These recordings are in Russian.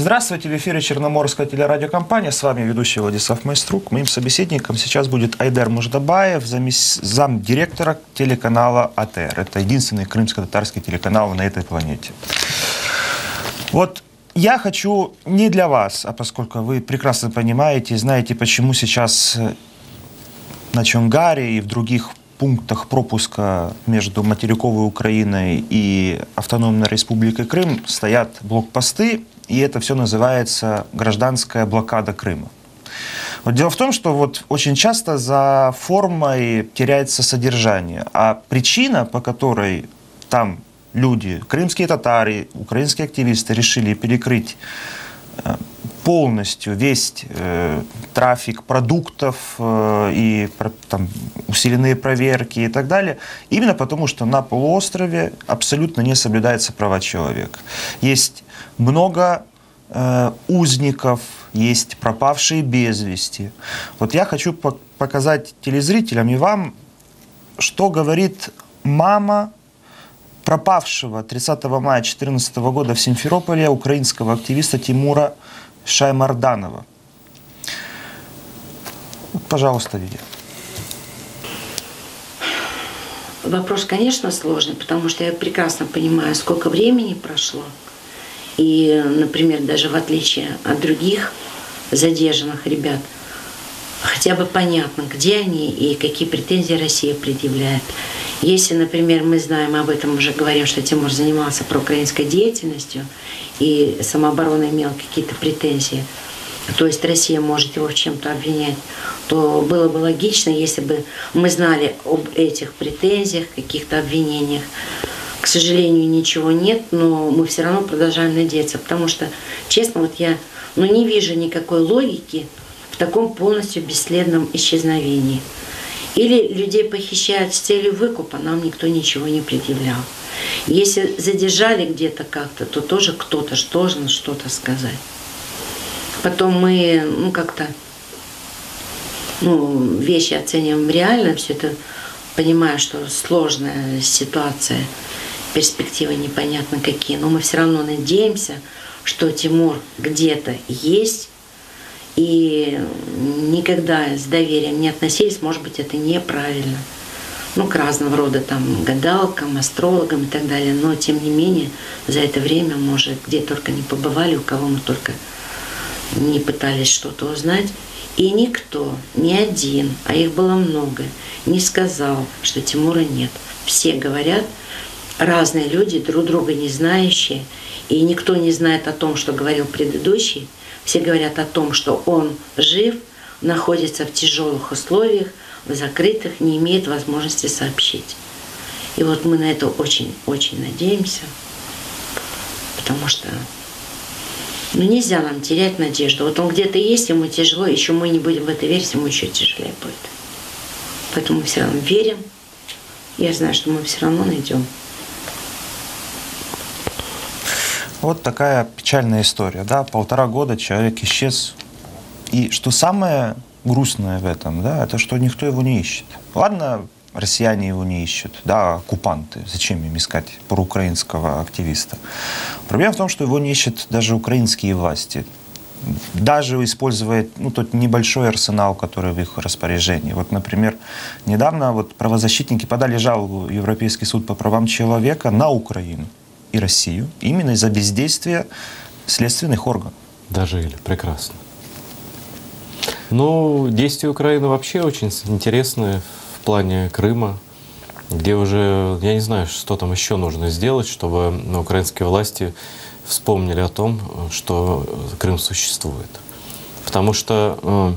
Здравствуйте, в эфире Черноморская телерадиокомпания. С вами ведущий Владислав Майструк. Моим собеседником сейчас будет Айдар Муждабаев, зам директора телеканала АТР. Это единственный крымско-татарский телеканал на этой планете. Вот я хочу не для вас, а поскольку вы прекрасно понимаете и знаете, почему сейчас на Чонгаре и в других пунктах пропуска между материковой Украиной и автономной республикой Крым стоят блокпосты, и это все называется гражданская блокада Крыма. Вот дело в том, что вот очень часто за формой теряется содержание, а причина, по которой там люди, крымские татары, украинские активисты решили перекрыть э, полностью весь э, трафик продуктов э, и там, усиленные проверки и так далее, именно потому что на полуострове абсолютно не соблюдаются права человека. Есть много э, узников, есть пропавшие без вести. Вот я хочу по показать телезрителям и вам, что говорит мама пропавшего 30 мая 2014 года в Симферополе украинского активиста Тимура Шаймарданова. Пожалуйста, видео. Вопрос, конечно, сложный, потому что я прекрасно понимаю, сколько времени прошло. И, например, даже в отличие от других задержанных ребят, хотя бы понятно, где они и какие претензии Россия предъявляет. Если, например, мы знаем, об этом уже говорим, что Тимур занимался проукраинской деятельностью, и самооборона имела какие-то претензии, то есть Россия может его в чем-то обвинять, то было бы логично, если бы мы знали об этих претензиях, каких-то обвинениях. К сожалению, ничего нет, но мы все равно продолжаем надеяться, потому что, честно, вот я ну, не вижу никакой логики в таком полностью бесследном исчезновении. Или людей похищают с целью выкупа, нам никто ничего не предъявлял. Если задержали где-то как-то, то тоже кто-то должен что-то сказать. Потом мы ну, как-то ну, вещи оцениваем реально, все это понимая, что сложная ситуация, перспективы непонятно какие, но мы все равно надеемся, что Тимур где-то есть, и никогда с доверием не относились, может быть, это неправильно. Ну, к разного рода там гадалкам, астрологам и так далее. Но, тем не менее, за это время, может, где только не побывали, у кого мы только не пытались что-то узнать. И никто, ни один, а их было много, не сказал, что Тимура нет. Все говорят, разные люди, друг друга не знающие, и никто не знает о том, что говорил предыдущий, все говорят о том, что он жив, находится в тяжелых условиях, в закрытых, не имеет возможности сообщить. И вот мы на это очень-очень надеемся, потому что ну, нельзя нам терять надежду. Вот он где-то есть, ему тяжело, еще мы не будем в это верить, ему еще тяжелее будет. Поэтому мы все равно верим. Я знаю, что мы все равно найдем. Вот такая печальная история. Да? Полтора года человек исчез. И что самое грустное в этом, да, это что никто его не ищет. Ладно, россияне его не ищут, да, оккупанты. Зачем им искать проукраинского активиста? Проблема в том, что его не ищут даже украинские власти. Даже используя ну, тот небольшой арсенал, который в их распоряжении. Вот, например, недавно вот правозащитники подали жалобу в Европейский суд по правам человека на Украину и Россию именно из-за бездействия следственных органов. Дожили, прекрасно. Ну, действия Украины вообще очень интересные в плане Крыма, где уже, я не знаю, что там еще нужно сделать, чтобы украинские власти вспомнили о том, что Крым существует. Потому что э,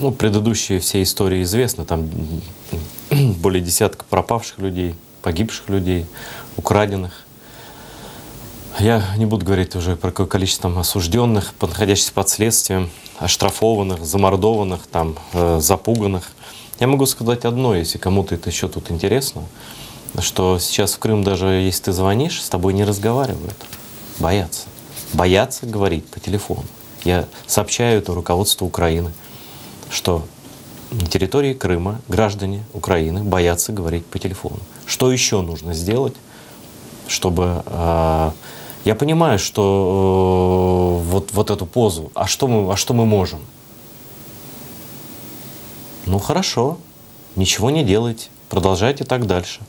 ну, предыдущие все истории известны, там более десятка пропавших людей, погибших людей, украденных. Я не буду говорить уже про количество осужденных, находящихся под следствием, оштрафованных, замордованных, там, э, запуганных. Я могу сказать одно, если кому-то это еще тут интересно, что сейчас в Крым даже если ты звонишь, с тобой не разговаривают. Боятся. Боятся говорить по телефону. Я сообщаю это руководству Украины, что на территории Крыма граждане Украины боятся говорить по телефону. Что еще нужно сделать, чтобы э, Я понимаю, что э, вот, вот эту позу, а что, мы, а что мы можем? Ну хорошо, ничего не делайте, продолжайте так дальше.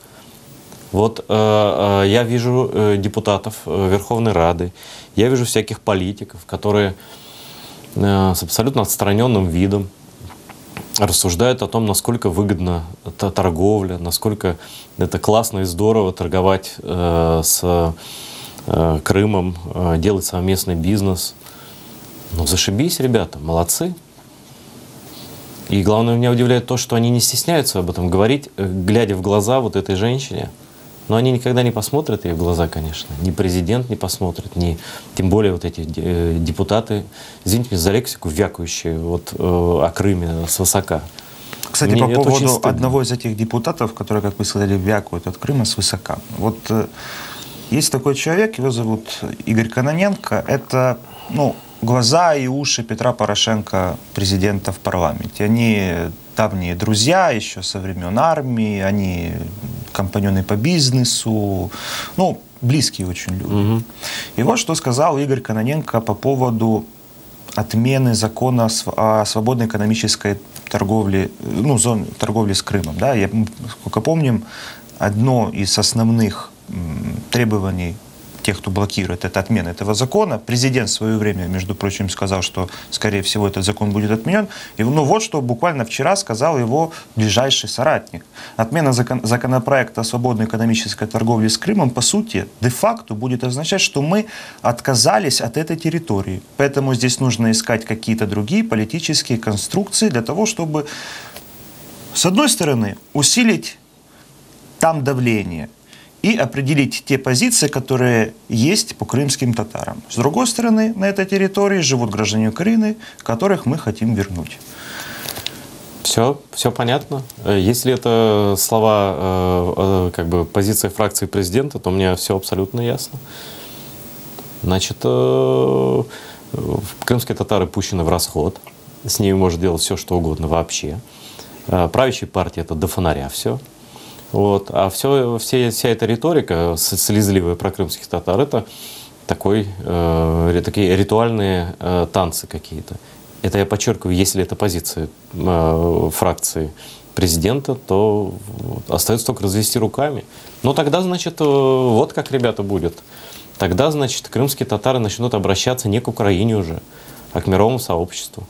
Вот э, э, я вижу э, депутатов э, Верховной Рады, я вижу всяких политиков, которые э, с абсолютно отстраненным видом рассуждают о том, насколько выгодна эта торговля, насколько это классно и здорово торговать э, с Крымом, э, делать совместный бизнес. Ну, зашибись, ребята, молодцы. И главное, меня удивляет то, что они не стесняются об этом говорить, э, глядя в глаза вот этой женщине. Но они никогда не посмотрят ей в глаза, конечно. Ни президент не посмотрит, ни тем более вот эти э, депутаты, извините меня за лексику, вякающие вот, э, о Крыме с высока. Кстати, Мне по поводу одного из этих депутатов, которые, как вы сказали, вякают от Крыма с высока. Вот э, есть такой человек, его зовут Игорь Каноненко. Это ну, глаза и уши Петра Порошенко, президента в парламенте. Они давние друзья еще со времен армии, они компаньоны по бизнесу, ну, близкие очень люди. Угу. И вот что сказал Игорь Каноненко по поводу отмены закона о свободной экономической торговле, ну, зон торговли с Крымом. Да? Я, сколько помним, одно из основных требований тех, кто блокирует это отмена этого закона. Президент в свое время, между прочим, сказал, что, скорее всего, этот закон будет отменен. И ну, вот что буквально вчера сказал его ближайший соратник. Отмена закон, законопроекта о свободной экономической торговле с Крымом, по сути, де-факто будет означать, что мы отказались от этой территории. Поэтому здесь нужно искать какие-то другие политические конструкции для того, чтобы, с одной стороны, усилить там давление, и определить те позиции, которые есть по крымским татарам. С другой стороны, на этой территории живут граждане Украины, которых мы хотим вернуть. Все, все понятно. Э, если это слова, э, э, как бы позиция фракции президента, то мне все абсолютно ясно. Значит, крымские татары пущены в расход. С ними можно делать все, что угодно вообще. Правящей партии это до фонаря все. Вот. А все, все, вся эта риторика слезливая про крымских татар, это такой, э, такие ритуальные э, танцы какие-то. Это я подчеркиваю, если это позиция э, фракции президента, то остается только развести руками. Но тогда, значит, э, вот как ребята будет. Тогда, значит, крымские татары начнут обращаться не к Украине уже, а к мировому сообществу.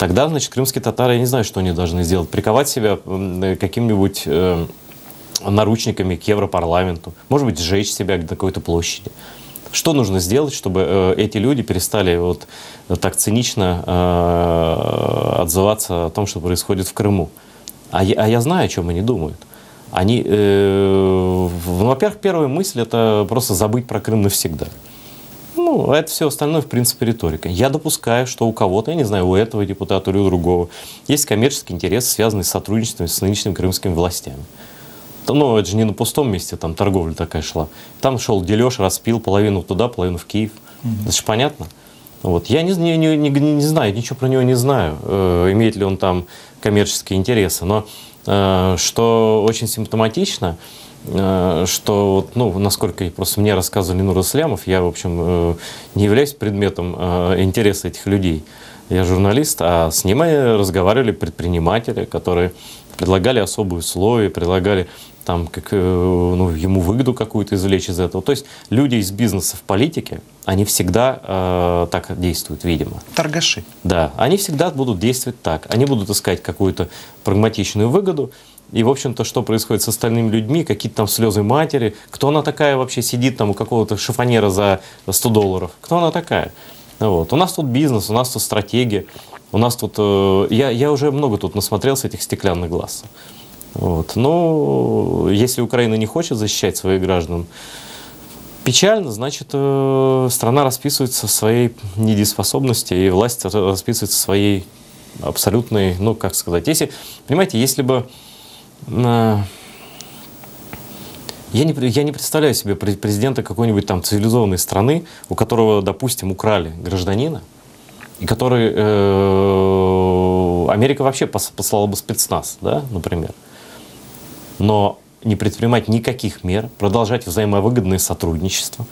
Тогда, значит, крымские татары, я не знаю, что они должны сделать. Приковать себя каким-нибудь э, наручниками к Европарламенту. Может быть, сжечь себя на какой-то площади. Что нужно сделать, чтобы э, эти люди перестали вот так цинично э, отзываться о том, что происходит в Крыму? А я, а я знаю, о чем они думают. Они, э, ну, во-первых, первая мысль это просто забыть про Крым навсегда. Ну, это все остальное, в принципе, риторика. Я допускаю, что у кого-то, я не знаю, у этого депутата или у другого, есть коммерческий интерес, связанный с сотрудничеством с нынешними крымскими властями. Ну, это же не на пустом месте, там торговля такая шла. Там шел дележ, распил половину туда, половину в Киев. Mm-hmm. Это же понятно. Вот. Я не, не, не, не, не знаю, ничего про него не знаю, э, имеет ли он там коммерческие интересы. Но э, что очень симптоматично, что, ну, насколько просто мне рассказывали Нур Ислямов, я, в общем, э, не являюсь предметом э, интереса этих людей. Я журналист, а с ним разговаривали предприниматели, которые предлагали особые условия, предлагали там, как, ну, ему выгоду какую-то извлечь из этого. То есть люди из бизнеса в политике, они всегда э, так действуют, видимо. Торгаши. Да, они всегда будут действовать так. Они будут искать какую-то прагматичную выгоду, и, в общем-то, что происходит с остальными людьми, какие-то там слезы матери. Кто она такая вообще сидит там у какого-то шифонера за 100 долларов? Кто она такая? Вот. У нас тут бизнес, у нас тут стратегия. У нас тут... Э, я, я уже много тут насмотрелся этих стеклянных глаз. Вот. Но если Украина не хочет защищать своих граждан, печально, значит, э, страна расписывается в своей недееспособности, и власть расписывается в своей абсолютной, ну, как сказать, если, понимаете, если бы я не, я не представляю себе президента какой-нибудь там цивилизованной страны, у которого, допустим, украли гражданина, и который э, Америка вообще послала бы спецназ, да, например. Но не предпринимать никаких мер, продолжать взаимовыгодное сотрудничество,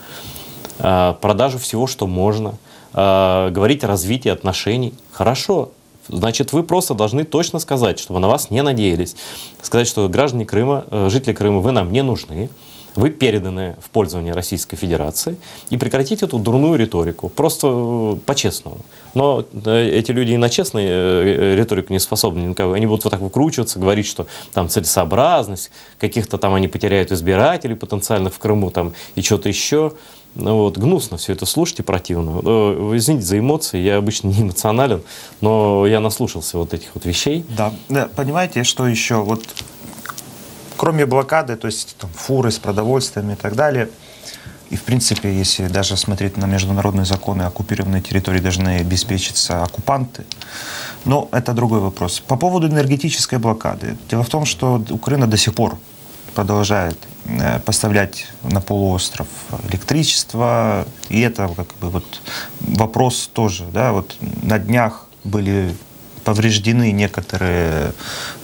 э, продажу всего, что можно, э, говорить о развитии отношений. Хорошо, Значит, вы просто должны точно сказать, чтобы на вас не надеялись. Сказать, что граждане Крыма, э, жители Крыма, вы нам не нужны. Вы переданы в пользование Российской Федерации и прекратить эту дурную риторику. Просто э, по-честному. Но э, эти люди и на честную риторику не способны. Они будут вот так выкручиваться, говорить, что там целесообразность, каких-то там они потеряют избирателей потенциальных в Крыму там, и что-то еще. Ну вот, гнусно все это слушать и противно. Вы извините за эмоции, я обычно не эмоционален, но я наслушался вот этих вот вещей. Да, да понимаете, что еще? Вот кроме блокады, то есть там, фуры с продовольствием и так далее, и, в принципе, если даже смотреть на международные законы, оккупированные территории должны обеспечиться оккупанты. Но это другой вопрос. По поводу энергетической блокады. Дело в том, что Украина до сих пор продолжает э, поставлять на полуостров электричество. И это как бы вот вопрос тоже. Да, вот на днях были повреждены некоторые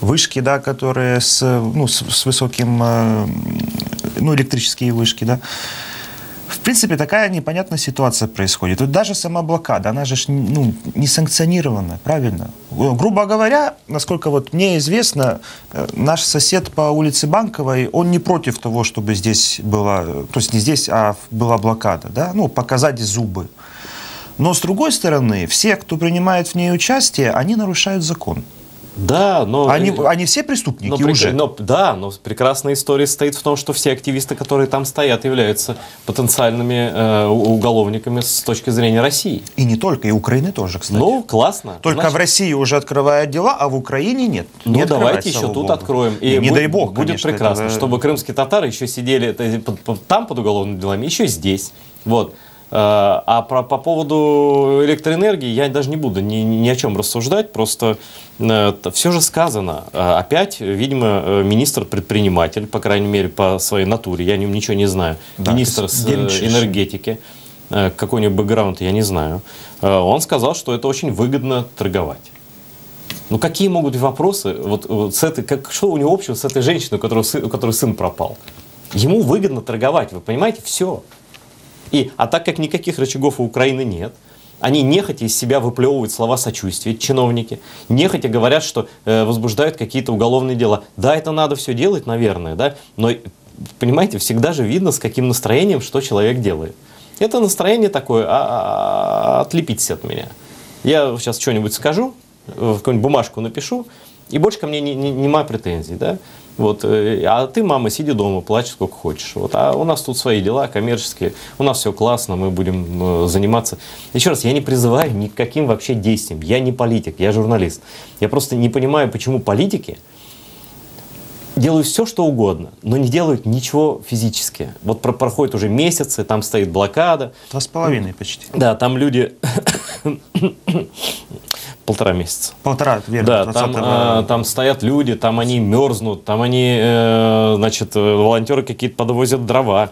вышки, да, которые с, ну, с, с высоким, э, ну, электрические вышки, да. В принципе, такая непонятная ситуация происходит. Вот даже сама блокада, она же ну, не санкционирована, правильно? Грубо говоря, насколько вот мне известно, э, наш сосед по улице Банковой, он не против того, чтобы здесь была, то есть не здесь, а была блокада, да, ну, показать зубы. Но с другой стороны, все, кто принимает в ней участие, они нарушают закон. Да, но... Они, они все преступники но, уже. Но, да, но прекрасная история стоит в том, что все активисты, которые там стоят, являются потенциальными э, уголовниками с точки зрения России. И не только, и Украины тоже, кстати. Ну, классно. Только Значит, в России уже открывают дела, а в Украине нет. Ну, не давайте еще тут Богу. откроем. И не, не дай бог, Будет конечно, прекрасно, это... чтобы крымские татары еще сидели там под уголовными делами, еще здесь. Вот. Э, а про, по поводу электроэнергии я даже не буду ни, ни о чем рассуждать, просто э, все же сказано. Э, опять, видимо, министр-предприниматель, по крайней мере, по своей натуре, я о нем ничего не знаю, да, министр с энергетики, какой у него бэкграунд, я не знаю, он сказал, что это очень выгодно торговать. Ну какие могут быть вопросы вот, вот с этой, как, что у него общего с этой женщиной, у которой, у которой сын пропал? Ему выгодно торговать, вы понимаете, все. И, а так как никаких рычагов у Украины нет, они нехотя из себя выплевывают слова сочувствия, чиновники, нехотя говорят, что э, возбуждают какие-то уголовные дела. Да, это надо все делать, наверное, да, но, понимаете, всегда же видно, с каким настроением что человек делает. Это настроение такое, а, а, а отлепитесь от меня. Я сейчас что-нибудь скажу, в какую-нибудь бумажку напишу, и больше ко мне не, не, не моя претензий, да. Вот, э, а ты, мама, сиди дома, плачь сколько хочешь. Вот, а у нас тут свои дела коммерческие, у нас все классно, мы будем э, заниматься. Еще раз, я не призываю ни к каким вообще действиям. Я не политик, я журналист. Я просто не понимаю, почему политики делают все, что угодно, но не делают ничего физически. Вот про проходят уже месяцы, там стоит блокада. Два с половиной почти. Да, там люди полтора месяца. Полтора, верно. Да, там, а, там стоят люди, там они мерзнут, там они, э, значит, волонтеры какие-то подвозят дрова,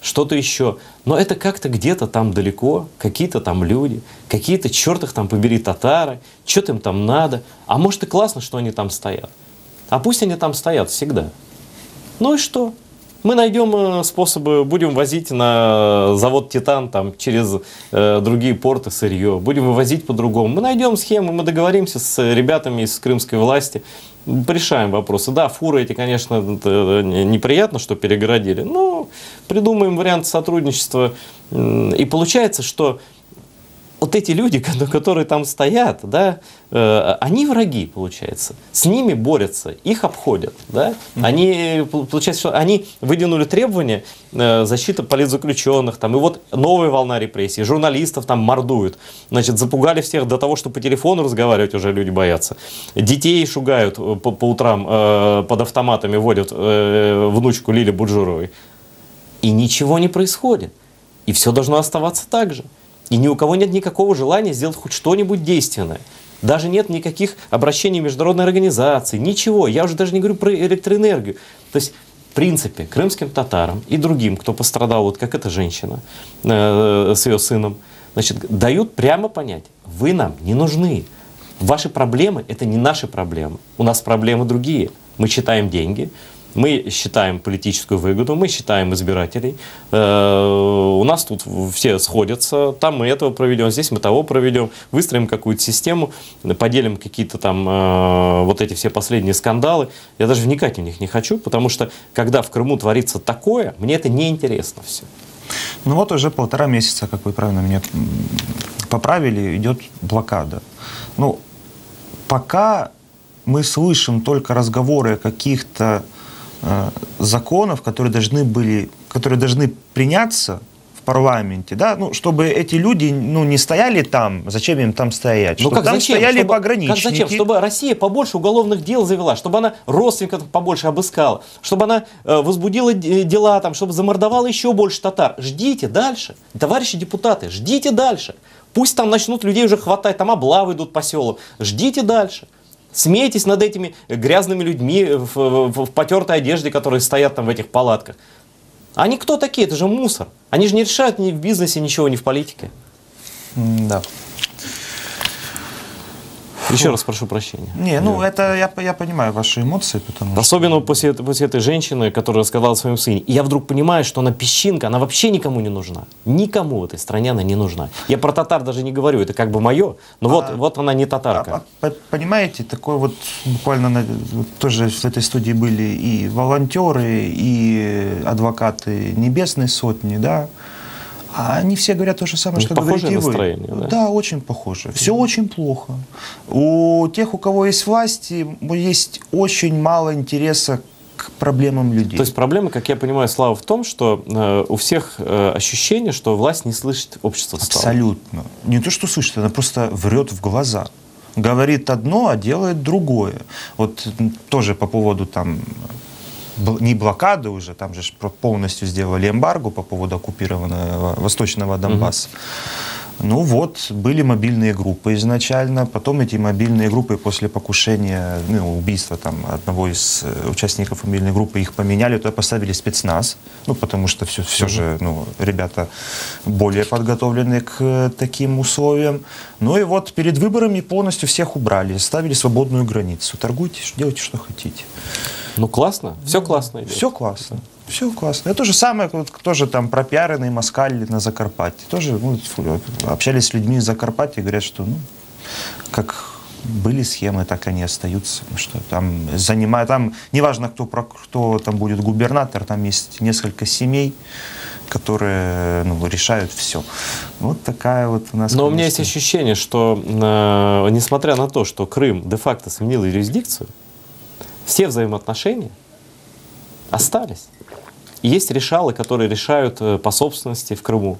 что-то еще. Но это как-то где-то там далеко, какие-то там люди, какие-то, черт их там побери, татары, что-то им там надо. А может и классно, что они там стоят. А пусть они там стоят всегда. Ну и что? Мы найдем э, способы, будем возить на завод «Титан» там, через э, другие порты сырье, будем вывозить по-другому. Мы найдем схему, мы договоримся с ребятами из крымской власти, решаем вопросы. Да, фуры эти, конечно, неприятно, что перегородили, но придумаем вариант сотрудничества. И получается, что вот эти люди, которые там стоят, да, э, они враги, получается. С ними борются, их обходят. Да? Они, получается, что они выдвинули требования э, защиты политзаключенных, там, и вот новая волна репрессий, журналистов там мордуют. Значит, запугали всех до того, что по телефону разговаривать уже люди боятся. Детей шугают э, по, по утрам э, под автоматами, водят э, внучку Лили Буджуровой. И ничего не происходит. И все должно оставаться так же. И ни у кого нет никакого желания сделать хоть что-нибудь действенное. Даже нет никаких обращений в международные организации, ничего. Я уже даже не говорю про электроэнергию. То есть, в принципе, крымским татарам и другим, кто пострадал, вот как эта женщина э, с ее сыном, значит, дают прямо понять, вы нам не нужны. Ваши проблемы – это не наши проблемы. У нас проблемы другие. Мы читаем деньги, Мы считаем политическую выгоду, мы считаем избирателей. Э, у нас тут все сходятся, там мы этого проведем, здесь мы того проведем, выстроим какую-то систему, поделим какие-то там э, вот эти все последние скандалы. Я даже вникать в них не хочу, потому что когда в Крыму творится такое, мне это неинтересно все. Ну вот уже полтора месяца, как вы правильно меня поправили, идет блокада. Ну, пока мы слышим только разговоры о каких-то законов, которые должны были, которые должны приняться в парламенте, да, ну, чтобы эти люди, ну, не стояли там, зачем им там стоять, ну, чтобы как там зачем? стояли чтобы, пограничники. Как зачем? Чтобы Россия побольше уголовных дел завела, чтобы она родственников побольше обыскала, чтобы она э, возбудила дела, там, чтобы замордовала еще больше татар. Ждите дальше, товарищи депутаты, ждите дальше. Пусть там начнут людей уже хватать, там облавы идут по селу. Ждите дальше. Смейтесь над этими грязными людьми в, в, в потертой одежде, которые стоят там в этих палатках. Они кто такие? Это же мусор. Они же не решают ни в бизнесе ничего, ни в политике. Да. Еще раз прошу прощения. Не, ну это я, я понимаю ваши эмоции, потому что... Особенно после, после этой женщины, которая рассказала о своем сыне. И я вдруг понимаю, что она песчинка, она вообще никому не нужна. Никому в этой стране она не нужна. Я про татар даже не говорю, это как бы мое, но вот, А- вот она не татарка. А, по- понимаете, такой вот буквально на- вот тоже в этой студии были и волонтеры, и адвокаты Небесной Сотни, да. А они все говорят то же самое, Ну, что говорите вы. настроение, да? очень похоже. Все очень плохо. У тех, у кого есть власти, есть очень мало интереса к проблемам людей. То есть проблема, как я понимаю, Слава, в том, что э, у всех э, ощущение, что власть не слышит общество. Абсолютно. Не то, что слышит, она просто врет в глаза. Говорит одно, а делает другое. Вот тоже по поводу там не блокады уже, там же полностью сделали эмбарго по поводу оккупированного Восточного Донбасса. Ну вот, были мобильные группы изначально, потом эти мобильные группы после покушения, ну, убийства там одного из э, участников мобильной группы, их поменяли, туда поставили спецназ, ну, потому что все, все же, ну, ребята более подготовлены к э, таким условиям. Ну и вот перед выборами полностью всех убрали, ставили свободную границу. Торгуйте, делайте, что хотите. Ну классно, все классно идет. Все классно. Все классно. Это то же самое, вот тоже там пропиаренный москаль на Закарпатье. Тоже ну, общались с людьми из Закарпатья, говорят, что ну, как были схемы, так они остаются. Что там занимают, там неважно, кто, про- кто там будет губернатор, там есть несколько семей, которые ну, решают все. Вот такая вот у нас... Но у меня есть конечно, ощущение, что э, несмотря на то, что Крым де-факто сменил юрисдикцию, все взаимоотношения остались. Есть решалы, которые решают э, по собственности в Крыму.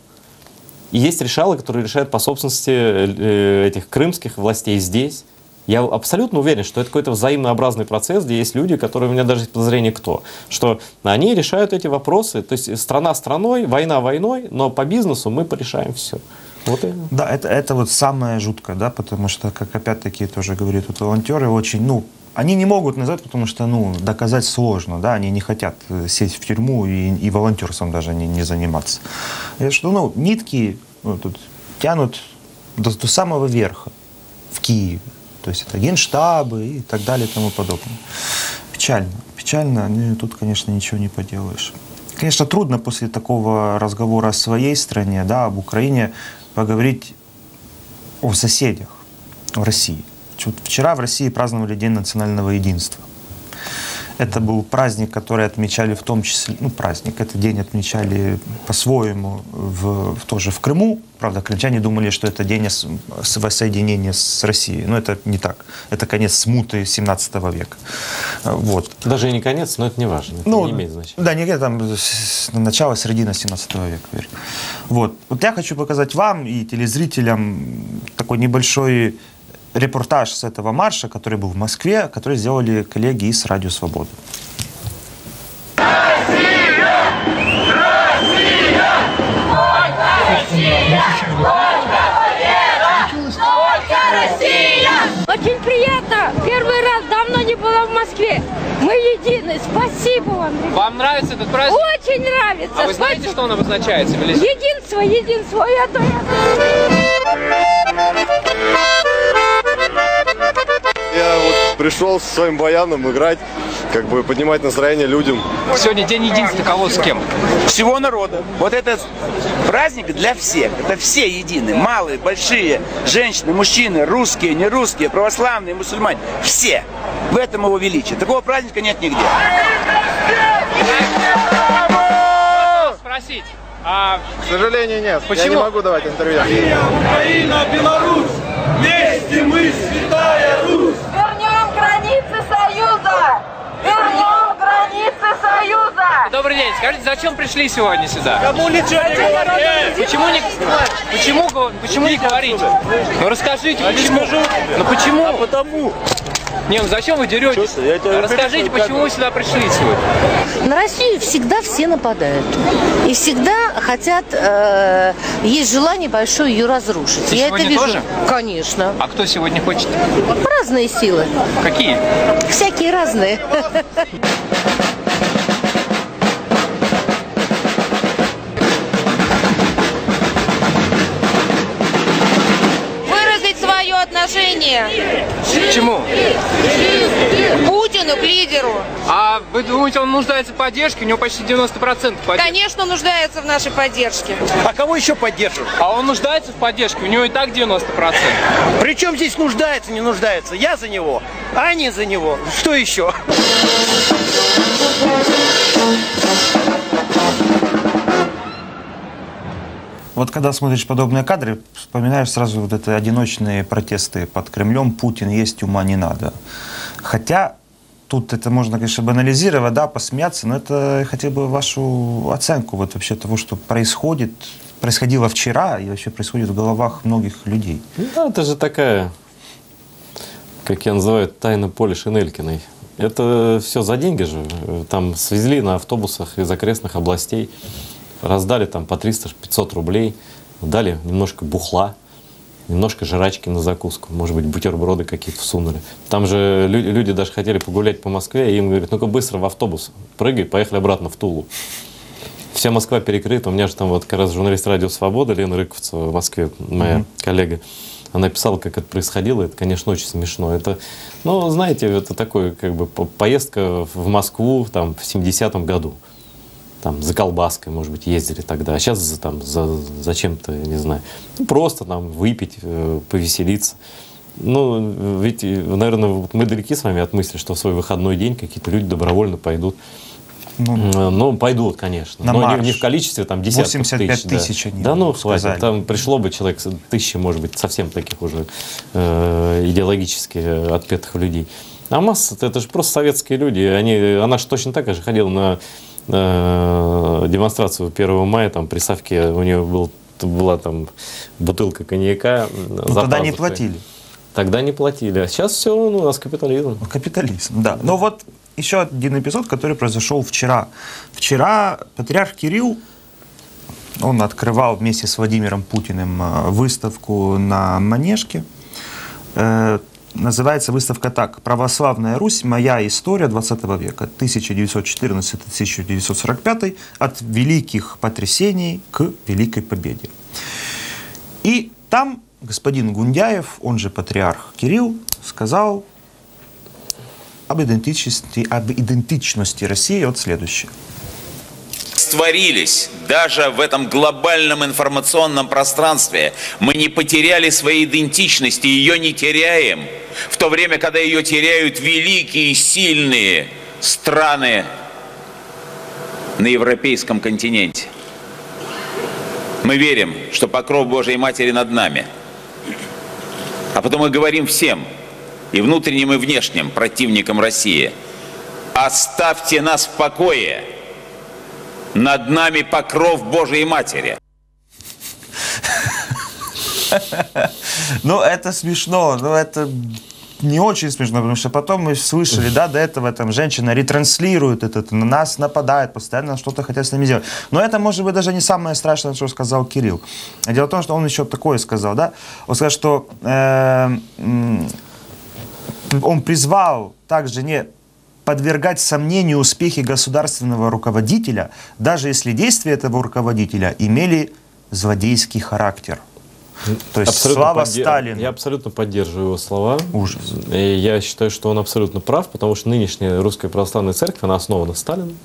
И есть решалы, которые решают по собственности э, этих крымских властей здесь. Я абсолютно уверен, что это какой-то взаимнообразный процесс, где есть люди, которые у меня даже есть подозрение кто. Что они решают эти вопросы. То есть страна страной, война войной, но по бизнесу мы порешаем все. Вот и... Да, это, это вот самое жуткое, да, потому что, как опять-таки тоже говорят вот волонтеры, очень, ну, они не могут назвать, потому что, ну, доказать сложно, да, они не хотят э, сесть в тюрьму и, и волонтерством даже не, не заниматься. И что, ну, нитки ну, тут тянут до, до самого верха, в Киеве. То есть это генштабы и так далее и тому подобное. Печально, печально, ну, тут, конечно, ничего не поделаешь. Конечно, трудно после такого разговора о своей стране, да, об Украине, поговорить о соседях, о России. Вчера в России праздновали День национального единства. Это был праздник, который отмечали в том числе, ну, праздник, этот день отмечали по-своему в, в- тоже в Крыму. Правда, крымчане думали, что это день ос- с- воссоединения с Россией. Но это не так. Это конец смуты 17 века. Вот. Даже и не конец, но это не важно. Это не имеет значения. Ну, Да, не там с- начало, середина 17 века. верь. Вот. Вот я хочу показать вам и телезрителям такой небольшой репортаж с этого марша, который был в Москве, который сделали коллеги из Радио Свобода. Очень приятно. Первый раз давно не была в Москве. Мы едины. Спасибо вам. ребята. Вам нравится этот праздник? Очень нравится. А вы знаете, Спасибо. что он обозначает? Единство, единство. Это Я вот пришел со своим баяном играть, как бы поднимать настроение людям. Сегодня день единства кого с кем? всего народа. Вот этот праздник для всех. Это все едины. Малые, большие, женщины, мужчины, русские, нерусские, православные, мусульмане. Все. В этом его величие. Такого праздника нет нигде. Спросить. А К сожалению, нет. Я Почему? не могу давать интервью. Украина, Беларусь! Вместе мы святая Русь! Вернем границы Союза! Вернем границы Союза! добрый день. Скажите, зачем пришли сегодня сюда? Кому ничего не говори! Почему не, почему, почему не говорите? Ну расскажите, почему? Ну почему? Потому Не, ну зачем вы деретесь? Ты? Расскажите, почему вы сюда пришли сегодня? На Россию всегда все нападают. И всегда хотят, э, есть желание большое ее разрушить. И Я это вижу. тоже? Конечно. А кто сегодня хочет? Разные силы. Какие? Всякие разные. К чему? к Путину, к лидеру. А вы думаете, он нуждается в поддержке? У него почти 90% поддержки. Конечно, нуждается в нашей поддержке. А кого еще поддерживать? А он нуждается в поддержке? У него и так 90%. Причем здесь нуждается, не нуждается? Я за него, а они за него. Что еще? Вот когда смотришь подобные кадры, вспоминаешь сразу вот это одиночные протесты под Кремлем «Путин есть, ума не надо». Хотя тут это можно, конечно, банализировать, да, посмеяться, но это я хотел бы вашу оценку вот вообще того, что происходит, происходило вчера и вообще происходит в головах многих людей. Ну, это же такая, как я называю, тайна поля Шинелькиной. Это все за деньги же. Там свезли на автобусах из окрестных областей, раздали там по 300-500 рублей, дали немножко бухла, немножко жрачки на закуску, может быть, бутерброды какие-то всунули. Там же лю- люди даже хотели погулять по Москве, и им говорят, ну-ка быстро в автобус, прыгай, поехали обратно в Тулу. Вся Москва перекрыта. У меня же там вот как раз журналист «Радио Свобода» Лена Рыковцева в Москве, моя коллега. Она писала, как это происходило. Это, конечно, очень смешно. Это, ну, знаете, это такой, как бы, по- поездка в Москву там, в 70-м году. Там, за колбаской, может быть, ездили тогда. А сейчас за, там, за, за чем-то, я не знаю. Ну, просто там выпить, э, повеселиться. Ну, ведь, э, наверное, мы далеки с вами от мысли, что в свой выходной день какие-то люди добровольно пойдут Ну, Э, Ну, пойдут, конечно. На но не, марш. не в количестве там десятков 85 тысяч. да. тысяч они Да, ну, сказали. хватит. Там пришло бы человек тысячи, может быть, совсем таких уже э, идеологически отпетых людей. А масса это же просто советские люди. Они, она же точно так же ходила на э, демонстрацию 1 мая, там при у нее был, была там бутылка коньяка. ну, тогда не платили. Тогда не платили. А сейчас все, ну, у нас капитализм. Капитализм, да. Но вот еще один эпизод, который произошел вчера. Вчера патриарх Кирилл, он открывал вместе с Владимиром Путиным э, выставку на Манежке. Называется выставка так «Православная Русь. Моя история 20 века. 1914-1945. От великих потрясений к великой победе». И там господин Гундяев, он же патриарх Кирилл, сказал об идентичности, об идентичности России вот следующее. Створились даже в этом глобальном информационном пространстве. Мы не потеряли своей идентичности, ее не теряем. В то время, когда ее теряют великие, сильные страны на европейском континенте. Мы верим, что покров Божией Матери над нами. А потом мы говорим всем, и внутренним, и внешним противникам России, оставьте нас в покое. Над нами покров Божией Матери. Ну, это смешно, но это не очень смешно, потому что потом мы слышали, да, до этого там женщина ретранслирует это, на нас нападает, постоянно что-то хотят с нами сделать. Но это, может быть, даже не самое страшное, что сказал Кирилл. Дело в том, что он еще такое сказал, да, он сказал, что э, он призвал также не подвергать сомнению успехи государственного руководителя, даже если действия этого руководителя имели злодейский характер. То есть Абсолютно слава подде- Сталину. Я абсолютно поддерживаю его слова. Ужас. И я считаю, что он абсолютно прав, потому что нынешняя русская православная церковь, она основана Сталином.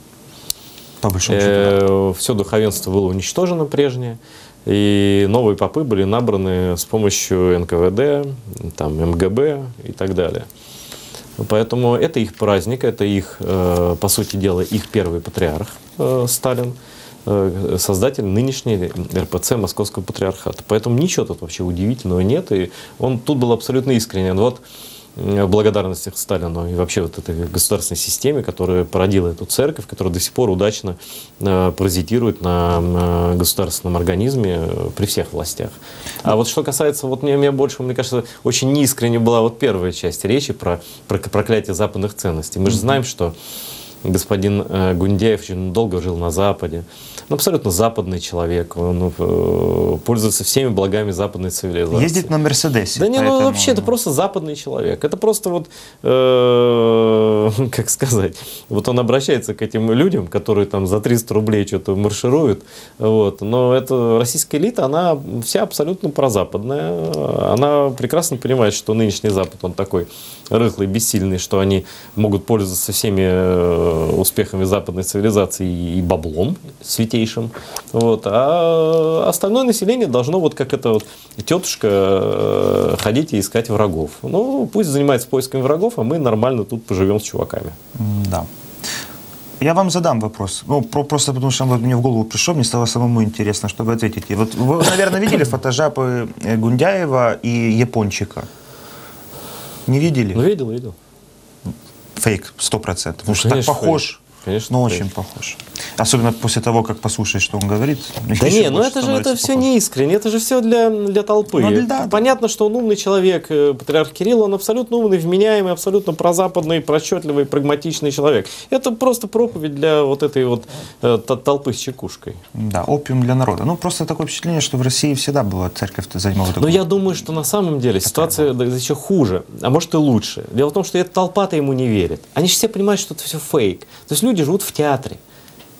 По большому счету. все духовенство было уничтожено прежнее. И новые попы были набраны с помощью НКВД, там, МГБ и так далее. Поэтому это их праздник, это их, э, по сути дела, их первый патриарх э, Сталин, э, создатель нынешней РПЦ Московского патриархата. Поэтому ничего тут вообще удивительного нет. И он тут был абсолютно искренен. Вот благодарностях Сталину и вообще вот этой государственной системе, которая породила эту церковь, которая до сих пор удачно э, паразитирует на э, государственном организме э, при всех властях. А вот что касается, вот мне, мне больше, мне кажется, очень неискренне была вот первая часть речи про, про проклятие западных ценностей. Мы же знаем, что господин э, Гундяев очень долго жил на Западе. Он абсолютно западный человек. Он э, пользуется всеми благами западной цивилизации. Ездит на Мерседесе. Да не, ну поэтому- вообще это просто западный человек. Это просто вот, э, как сказать, вот он обращается к этим людям, которые там за 300 рублей что-то маршируют, вот. Но это российская элита, она вся абсолютно прозападная. Она прекрасно понимает, что нынешний Запад, он такой рыхлый, бессильный, что они могут пользоваться всеми э, успехами западной цивилизации и баблом святейшим. Вот. А остальное население должно, вот как это вот тетушка, э, ходить и искать врагов. Ну, пусть занимается поиском врагов, а мы нормально тут поживем с чуваками. Да. Я вам задам вопрос. Ну, про- просто потому что он мне в голову пришел, мне стало самому интересно, что вы ответите. Вот вы, наверное, видели фотожапы э, Гундяева и Япончика? Не видели? Ну, видел, видел. Фейк, сто процентов. Потому Ну, что так похож. фейк. Конечно, ну, фейк. очень похож. Особенно после того, как послушаешь, что он говорит. Да не, ну это же это все похож. не искренне, это же все для, для толпы. Ну, да. Понятно, что он умный человек, э, патриарх Кирилл, он абсолютно умный, вменяемый, абсолютно прозападный, просчетливый, прагматичный человек. Это просто проповедь для вот этой вот э, толпы с чекушкой. Да, опиум для народа. Ну, просто такое впечатление, что в России всегда была церковь занимала Но такую я думаю, что на самом деле ситуация да, еще хуже, а может и лучше. Дело в том, что эта толпа-то ему не верит. Они же все понимают, что это все фейк. То есть люди живут в театре.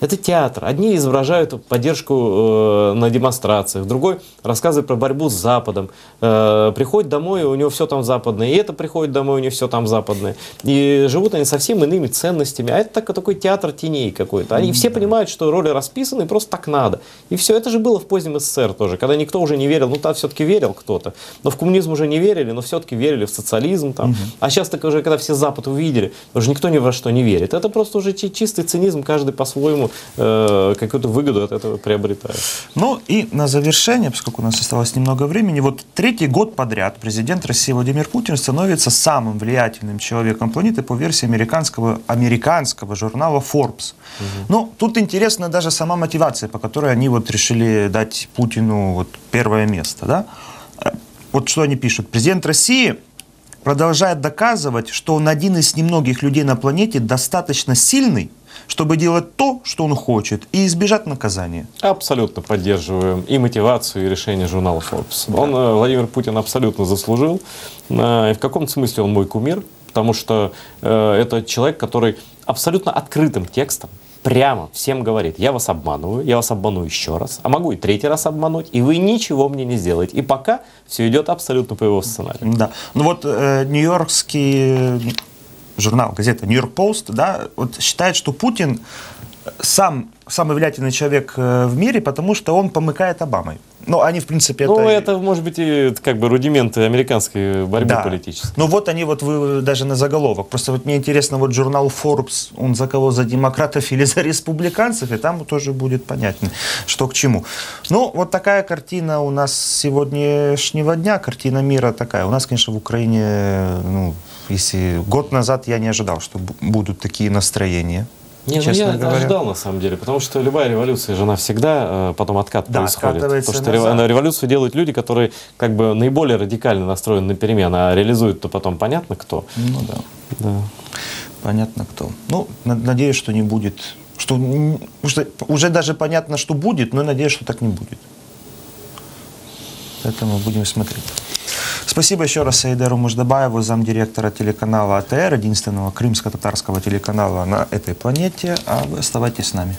Это театр. Одни изображают поддержку э, на демонстрациях, другой рассказывает про борьбу с Западом. Э, приходит домой, у него все там западное, и это приходит домой, у него все там западное. И живут они совсем иными ценностями. А это так- такой театр теней какой-то. Они все понимают, что роли расписаны, просто так надо. И все. Это же было в позднем СССР тоже, когда никто уже не верил. Ну, там все-таки верил кто-то. Но в коммунизм уже не верили, но все-таки верили в социализм. Там. А сейчас так уже, когда все Запад увидели, уже никто ни во что не верит. Это просто уже чи- чистый цинизм, каждый по-своему э, какую-то выгоду от этого приобретает. Ну и на завершение, поскольку у нас осталось немного времени, вот третий год подряд президент России Владимир Путин становится самым влиятельным человеком планеты по версии американского, американского журнала Forbes. Ну, тут интересна даже сама мотивация, по которой они вот решили дать Путину вот первое место. Да? Вот что они пишут. Президент России продолжает доказывать, что он один из немногих людей на планете достаточно сильный, чтобы делать то, что он хочет, и избежать наказания. Абсолютно поддерживаем и мотивацию, и решение журнала Forbes. Он, э, Владимир Путин, абсолютно заслужил. Э, И в каком-то смысле он мой кумир, потому что э, это человек, который абсолютно открытым текстом прямо всем говорит, я вас обманываю, я вас обману еще раз, а могу и третий раз обмануть, и вы ничего мне не сделаете. И пока все идет абсолютно по его сценарию. Да. Ну вот э, нью-йоркский журнал, газета Нью-Йорк Пост, да, вот считает, что Путин сам самый влиятельный человек э, в мире, потому что он помыкает Обамой. Ну, они, в принципе, Ну, это... это, может быть, и как бы рудименты американской борьбы Да. политической. Ну вот они вот вы даже на заголовок. Просто вот мне интересно, вот журнал Forbes, он за кого, за демократов или за республиканцев, и там тоже будет понятно, что к чему. Ну, вот такая картина у нас сегодняшнего дня, картина мира такая. У нас, конечно, в Украине, ну, если год назад я не ожидал, что бу- будут такие настроения. Не, ну я говоря. ожидал на самом деле, потому что любая революция же она всегда э, потом откат Да, происходит. Потому что назад. рев- на революцию делают люди, которые как бы наиболее радикально настроены на перемены, а реализуют-то потом понятно кто. Ну да. Да. Понятно кто. Ну, на- надеюсь, что не будет. Что, что уже даже понятно, что будет, но надеюсь, что так не будет. Поэтому будем смотреть. Спасибо еще раз Айдеру Муждабаеву, замдиректора телеканала АТР, единственного крымско-татарского телеканала на этой планете. А вы оставайтесь с нами.